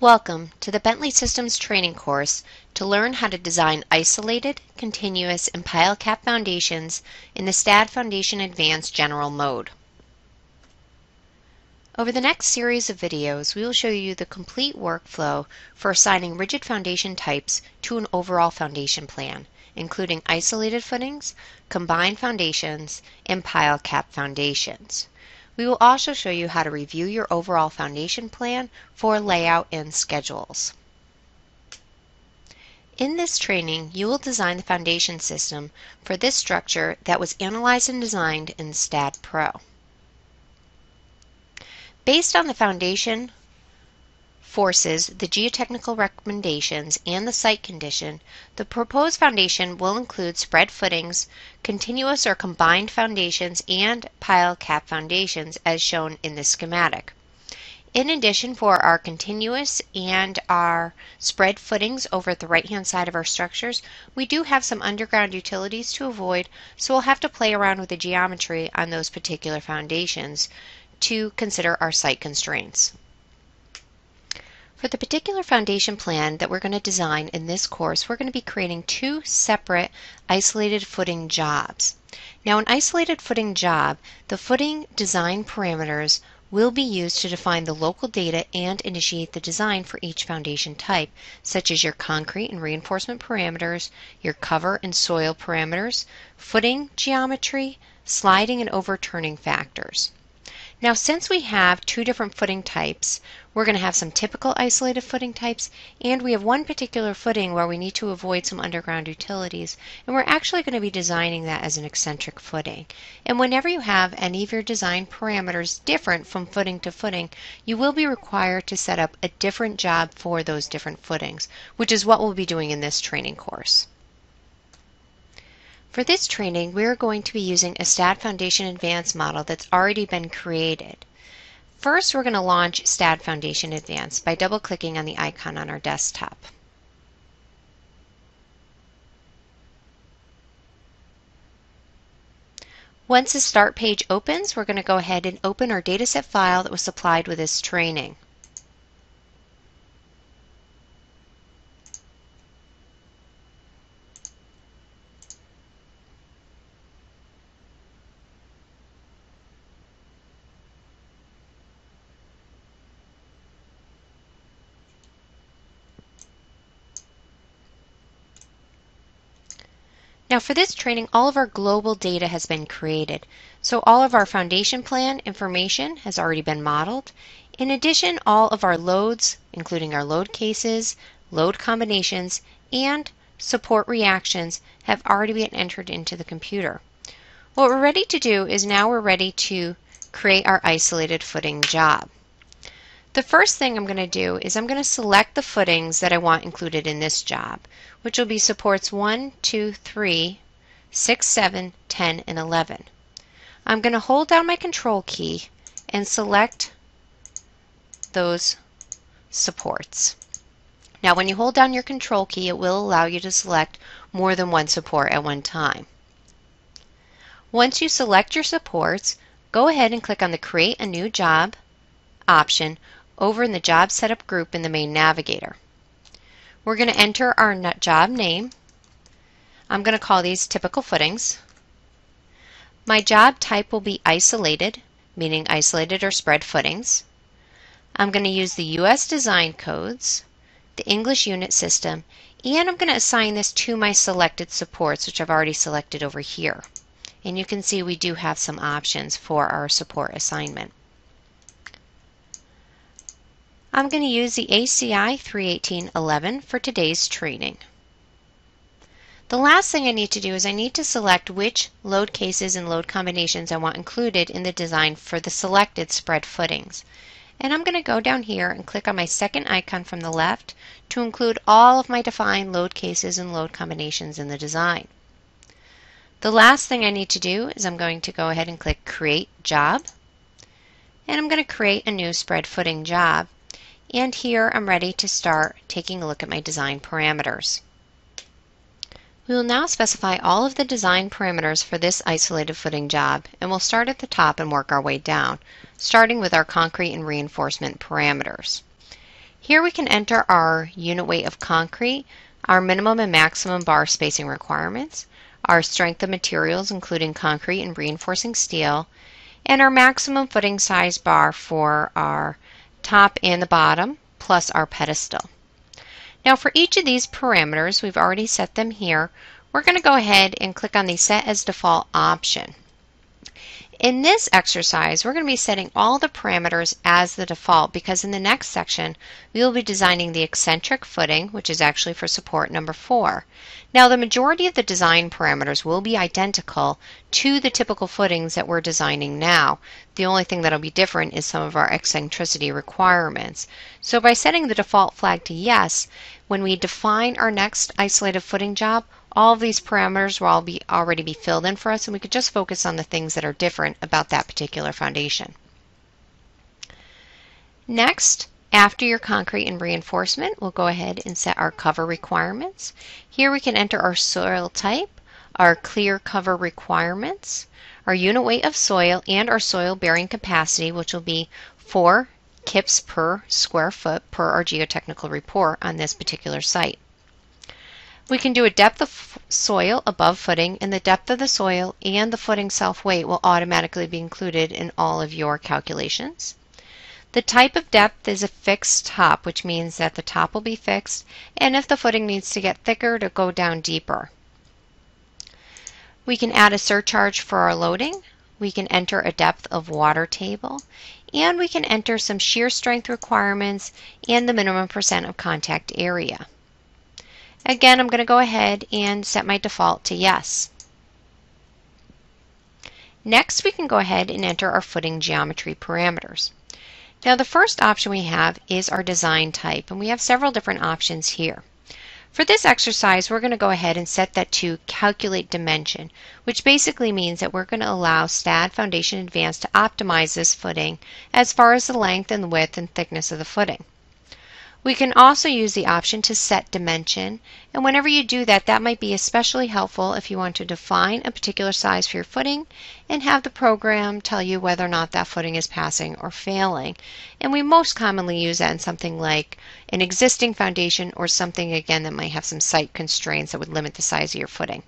Welcome to the Bentley Systems training course to learn how to design isolated, continuous, and pile cap foundations in the STAAD Foundation Advanced General Mode. Over the next series of videos, we will show you the complete workflow for assigning rigid foundation types to an overall foundation plan, including isolated footings, combined foundations, and pile cap foundations. We will also show you how to review your overall foundation plan for layout and schedules. In this training, you will design the foundation system for this structure that was analyzed and designed in STAAD Pro. Based on the foundation forces, the geotechnical recommendations, and the site condition, the proposed foundation will include spread footings, continuous or combined foundations, and pile cap foundations as shown in this schematic. In addition, for our continuous and our spread footings over at the right hand side of our structures, we do have some underground utilities to avoid, so we'll have to play around with the geometry on those particular foundations to consider our site constraints. For the particular foundation plan that we're going to design in this course, we're going to be creating two separate isolated footing jobs. Now, an isolated footing job, the footing design parameters will be used to define the local data and initiate the design for each foundation type, such as your concrete and reinforcement parameters, your cover and soil parameters, footing geometry, sliding and overturning factors. Now since we have two different footing types, we're going to have some typical isolated footing types and we have one particular footing where we need to avoid some underground utilities and we're actually going to be designing that as an eccentric footing. And whenever you have any of your design parameters different from footing to footing, you will be required to set up a different job for those different footings, which is what we'll be doing in this training course. For this training, we're going to be using a STAAD Foundation Advanced model that's already been created. First, we're going to launch STAAD Foundation Advanced by double-clicking on the icon on our desktop. Once the Start page opens, we're going to go ahead and open our dataset file that was supplied with this training. Now for this training, all of our global data has been created. So all of our foundation plan information has already been modeled. In addition, all of our loads, including our load cases, load combinations, and support reactions have already been entered into the computer. What we're ready to do is now we're ready to create our isolated footing job. The first thing I'm going to do is I'm going to select the footings that I want included in this job, which will be supports 1, 2, 3, 6, 7, 10, and 11. I'm going to hold down my control key and select those supports. Now when you hold down your control key, it will allow you to select more than one support at one time. Once you select your supports, go ahead and click on the Create a New Job option over in the Job Setup group in the main navigator. We're going to enter our job name. I'm going to call these typical footings. My job type will be isolated, meaning isolated or spread footings. I'm going to use the U.S. design codes, the English unit system, and I'm going to assign this to my selected supports, which I've already selected over here. And you can see we do have some options for our support assignment. I'm going to use the ACI 31811 for today's training. The last thing I need to do is I need to select which load cases and load combinations I want included in the design for the selected spread footings. And I'm going to go down here and click on my second icon from the left to include all of my defined load cases and load combinations in the design. The last thing I need to do is I'm going to go ahead and click Create Job. And I'm going to create a new spread footing job and here I'm ready to start taking a look at my design parameters. We will now specify all of the design parameters for this isolated footing job, and we'll start at the top and work our way down, starting with our concrete and reinforcement parameters. Here we can enter our unit weight of concrete, our minimum and maximum bar spacing requirements, our strength of materials including concrete and reinforcing steel, and our maximum footing size bar for our top and the bottom, plus our pedestal. Now for each of these parameters, we've already set them here, we're going to go ahead and click on the Set as Default option. In this exercise, we're going to be setting all the parameters as the default because in the next section, we will be designing the eccentric footing, which is actually for support number four. Now, the majority of the design parameters will be identical to the typical footings that we're designing now. The only thing that'll be different is some of our eccentricity requirements. So by setting the default flag to yes, when we define our next isolated footing job, all of these parameters will all be already be filled in for us and we could just focus on the things that are different about that particular foundation. Next, after your concrete and reinforcement, we'll go ahead and set our cover requirements. Here we can enter our soil type, our clear cover requirements, our unit weight of soil, and our soil bearing capacity, which will be 4 kips per square foot per our geotechnical report on this particular site. We can do a depth of soil above footing, and the depth of the soil and the footing self weight will automatically be included in all of your calculations. The type of depth is a fixed top, which means that the top will be fixed, and if the footing needs to get thicker, to go down deeper. We can add a surcharge for our loading. We can enter a depth of water table, and we can enter some shear strength requirements and the minimum percent of contact area. Again, I'm going to go ahead and set my default to yes. Next, we can go ahead and enter our footing geometry parameters. Now, the first option we have is our design type, and we have several different options here. For this exercise, we're going to go ahead and set that to calculate dimension, which basically means that we're going to allow STAAD Foundation Advanced to optimize this footing as far as the length and width and thickness of the footing. We can also use the option to set dimension, and whenever you do that, that might be especially helpful if you want to define a particular size for your footing and have the program tell you whether or not that footing is passing or failing. And we most commonly use that in something like an existing foundation or something, again, that might have some site constraints that would limit the size of your footing.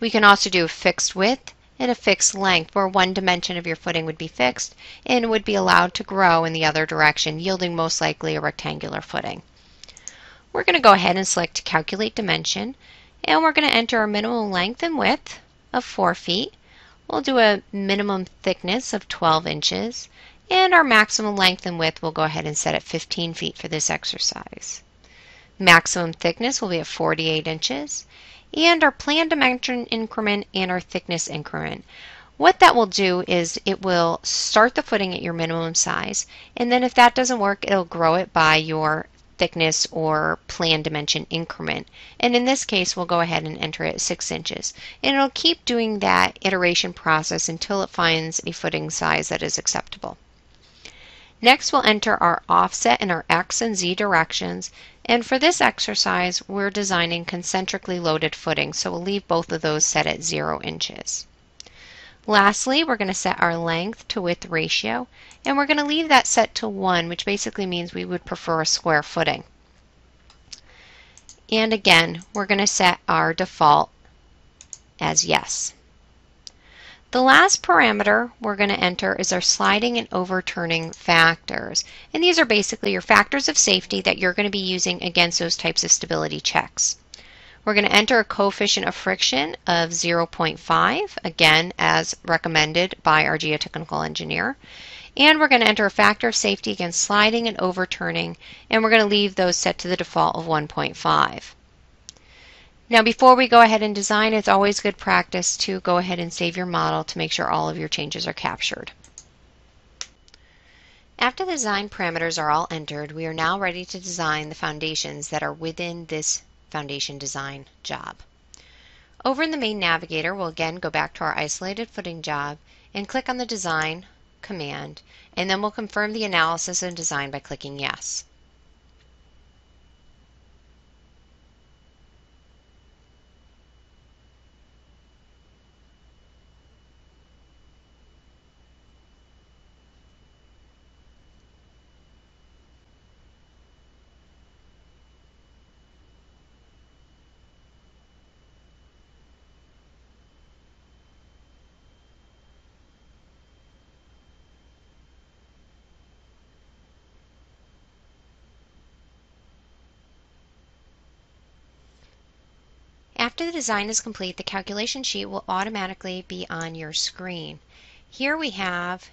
We can also do a fixed width and a fixed length where one dimension of your footing would be fixed and would be allowed to grow in the other direction, yielding most likely a rectangular footing. We're going to go ahead and select Calculate Dimension, and we're going to enter our minimum length and width of 4 feet. We'll do a minimum thickness of 12 inches, and our maximum length and width we'll go ahead and set at 15 feet for this exercise. Maximum thickness will be at 48 inches, and our plan dimension increment and our thickness increment. What that will do is it will start the footing at your minimum size, and then if that doesn't work, it'll grow it by your thickness or plan dimension increment. And in this case, we'll go ahead and enter it 6 inches. And it'll keep doing that iteration process until it finds a footing size that is acceptable. Next, we'll enter our offset in our X and Z directions. And for this exercise, we're designing concentrically loaded footing, so we'll leave both of those set at 0 inches. Lastly, we're going to set our length to width ratio, and we're going to leave that set to 1, which basically means we would prefer a square footing. And again, we're going to set our default as yes. The last parameter we're going to enter is our sliding and overturning factors. And these are basically your factors of safety that you're going to be using against those types of stability checks. We're going to enter a coefficient of friction of 0.5, again, as recommended by our geotechnical engineer. And we're going to enter a factor of safety against sliding and overturning, and we're going to leave those set to the default of 1.5. Now before we go ahead and design, it's always good practice to go ahead and save your model to make sure all of your changes are captured. After the design parameters are all entered, we are now ready to design the foundations that are within this foundation design job. Over in the main navigator, we'll again go back to our isolated footing job and click on the design command, and then we'll confirm the analysis and design by clicking yes. After the design is complete, the calculation sheet will automatically be on your screen. Here we have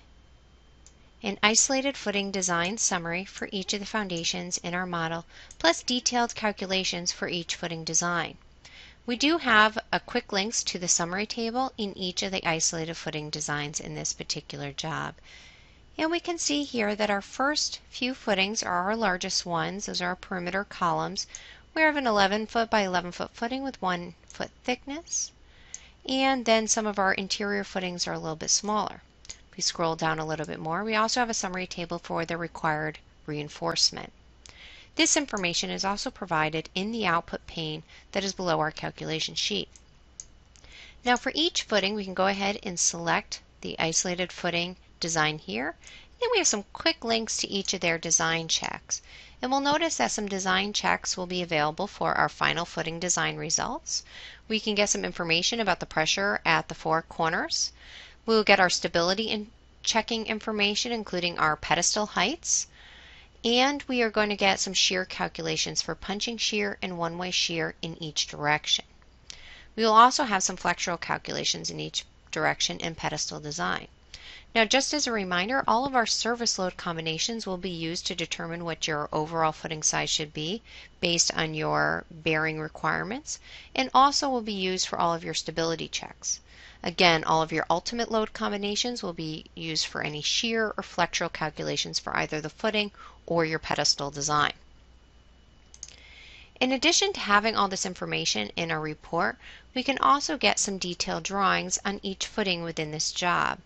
an isolated footing design summary for each of the foundations in our model, plus detailed calculations for each footing design. We do have a quick links to the summary table in each of the isolated footing designs in this particular job. And we can see here that our first few footings are our largest ones. Those are our perimeter columns. We have an 11 foot by 11 foot footing with 1 foot thickness. And then some of our interior footings are a little bit smaller. If we scroll down a little bit more, we also have a summary table for the required reinforcement. This information is also provided in the output pane that is below our calculation sheet. Now for each footing, we can go ahead and select the isolated footing design here. And we have some quick links to each of their design checks. And we'll notice that some design checks will be available for our final footing design results. We can get some information about the pressure at the four corners. We will get our stability in checking information, including our pedestal heights, and we are going to get some shear calculations for punching shear and one-way shear in each direction. We will also have some flexural calculations in each direction in pedestal design. Now just as a reminder, all of our service load combinations will be used to determine what your overall footing size should be based on your bearing requirements and also will be used for all of your stability checks. Again, all of your ultimate load combinations will be used for any shear or flexural calculations for either the footing or your pedestal design. In addition to having all this information in our report, we can also get some detailed drawings on each footing within this job.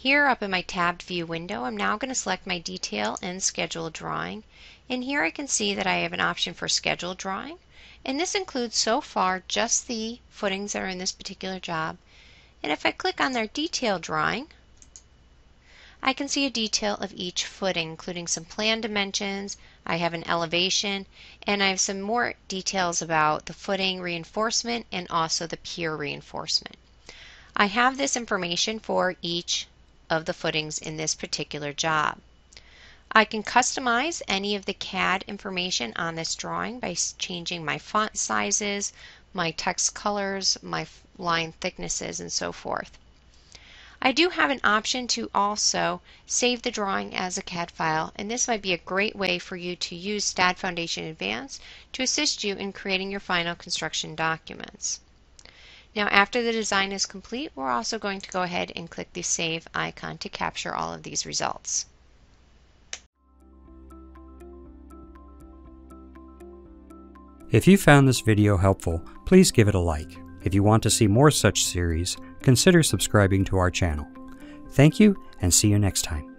Here up in my tabbed view window, I'm now going to select my detail and schedule drawing. And here I can see that I have an option for schedule drawing. And this includes so far just the footings that are in this particular job and if I click on their detail drawing, I can see a detail of each footing, including some plan dimensions, I have an elevation, and I have some more details about the footing reinforcement and also the pier reinforcement. I have this information for each of the footings in this particular job. I can customize any of the CAD information on this drawing by changing my font sizes, my text colors, my line thicknesses, and so forth. I do have an option to also save the drawing as a CAD file, and this might be a great way for you to use STAAD Foundation Advanced to assist you in creating your final construction documents. Now after the design is complete, we're also going to go ahead and click the Save icon to capture all of these results. If you found this video helpful, please give it a like. If you want to see more such series, consider subscribing to our channel. Thank you and see you next time.